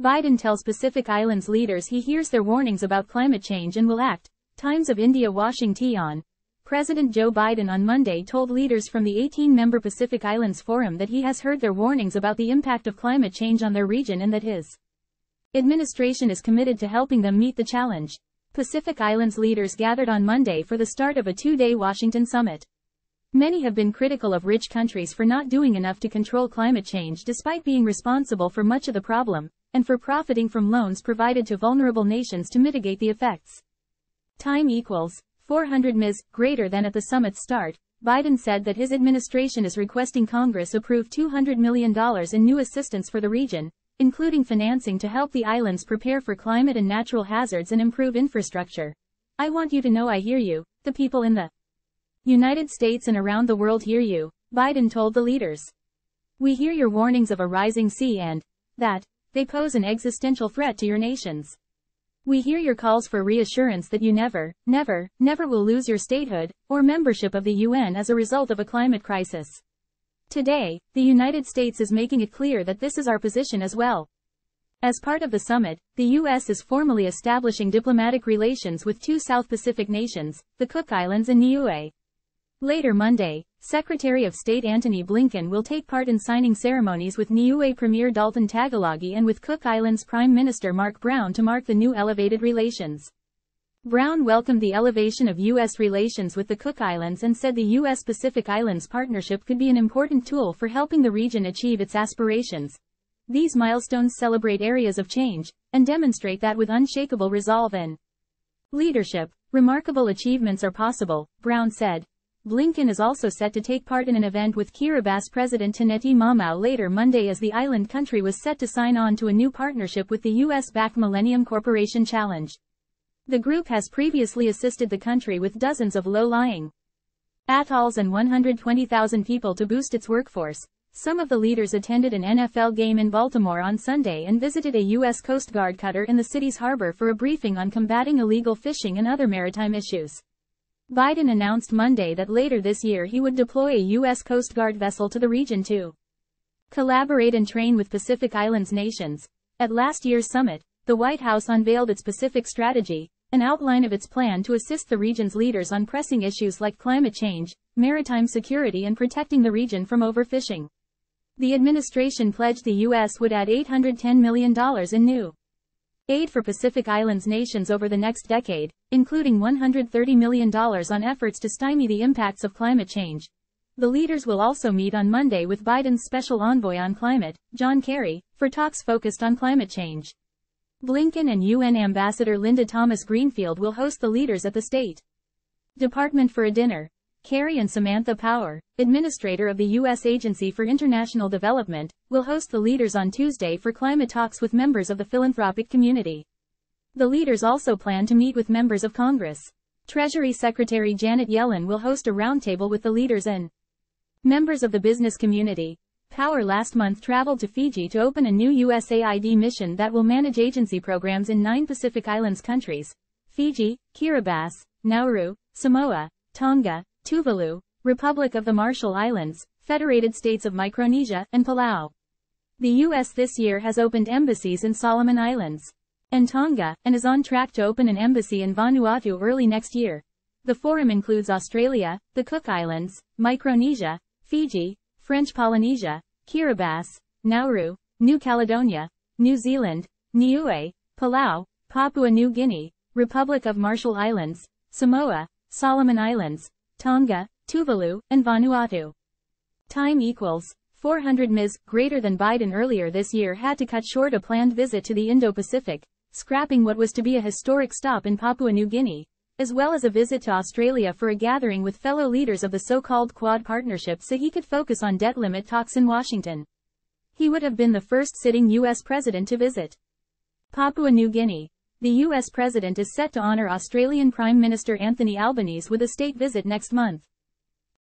Biden tells Pacific Islands leaders he hears their warnings about climate change and will act. Times of India washing tea on. President Joe Biden on Monday told leaders from the 18-member Pacific Islands Forum that he has heard their warnings about the impact of climate change on their region and that his administration is committed to helping them meet the challenge. Pacific Islands leaders gathered on Monday for the start of a two-day Washington summit. Many have been critical of rich countries for not doing enough to control climate change despite being responsible for much of the problem, and for profiting from loans provided to vulnerable nations to mitigate the effects. Time equals 400 ms greater than at the summit's start. Biden said that his administration is requesting Congress approve $200 million in new assistance for the region, including financing to help the islands prepare for climate and natural hazards and improve infrastructure. I want you to know I hear you, the people in the United States and around the world hear you, Biden told the leaders. We hear your warnings of a rising sea and that they pose an existential threat to your nations. We hear your calls for reassurance that you never, never, never will lose your statehood or membership of the UN as a result of a climate crisis. Today, the United States is making it clear that this is our position as well. As part of the summit, the U.S. is formally establishing diplomatic relations with two South Pacific nations, the Cook Islands and Niue. Later Monday, Secretary of State Antony Blinken will take part in signing ceremonies with Niue Premier Dalton Tagelagi and with Cook Islands Prime Minister Mark Brown to mark the new elevated relations. Brown welcomed the elevation of U.S. relations with the Cook Islands and said the U.S. Pacific Islands partnership could be an important tool for helping the region achieve its aspirations. These milestones celebrate areas of change and demonstrate that with unshakable resolve and leadership, remarkable achievements are possible, Brown said. Blinken is also set to take part in an event with Kiribati President Taneti Maamau later Monday as the island country was set to sign on to a new partnership with the U.S.-backed Millennium Corporation Challenge. The group has previously assisted the country with dozens of low-lying atolls and 120,000 people to boost its workforce. Some of the leaders attended an NFL game in Baltimore on Sunday and visited a U.S. Coast Guard cutter in the city's harbor for a briefing on combating illegal fishing and other maritime issues. Biden announced Monday that later this year he would deploy a U.S. Coast Guard vessel to the region to collaborate and train with Pacific Islands nations. At last year's summit, the White House unveiled its Pacific strategy, an outline of its plan to assist the region's leaders on pressing issues like climate change, maritime security and protecting the region from overfishing. The administration pledged the U.S. would add $810 million in new aid for Pacific Islands nations over the next decade, including $130 million on efforts to stymie the impacts of climate change. The leaders will also meet on Monday with Biden's special envoy on climate, John Kerry, for talks focused on climate change. Blinken and UN Ambassador Linda Thomas Greenfield will host the leaders at the State Department for a dinner. Kerry and Samantha Power, administrator of the U.S. Agency for International Development, will host the leaders on Tuesday for climate talks with members of the philanthropic community. The leaders also plan to meet with members of Congress. Treasury Secretary Janet Yellen will host a roundtable with the leaders and members of the business community. Power last month traveled to Fiji to open a new USAID mission that will manage agency programs in nine Pacific Islands countries Fiji, Kiribati, Nauru, Samoa, Tonga, Tuvalu, Republic of the Marshall Islands, Federated States of Micronesia, and Palau. The U.S. this year has opened embassies in Solomon Islands and Tonga, and is on track to open an embassy in Vanuatu early next year. The forum includes Australia, the Cook Islands, Micronesia, Fiji, French Polynesia, Kiribati, Nauru, New Caledonia, New Zealand, Niue, Palau, Papua New Guinea, Republic of Marshall Islands, Samoa, Solomon Islands, Tonga, Tuvalu, and Vanuatu. Time equals 400 ms greater than Biden earlier this year had to cut short a planned visit to the Indo-Pacific, scrapping what was to be a historic stop in Papua New Guinea, as well as a visit to Australia for a gathering with fellow leaders of the so-called Quad Partnership so he could focus on debt limit talks in Washington. He would have been the first sitting U.S. president to visit Papua New Guinea. The U.S. president is set to honor Australian Prime Minister Anthony Albanese with a state visit next month.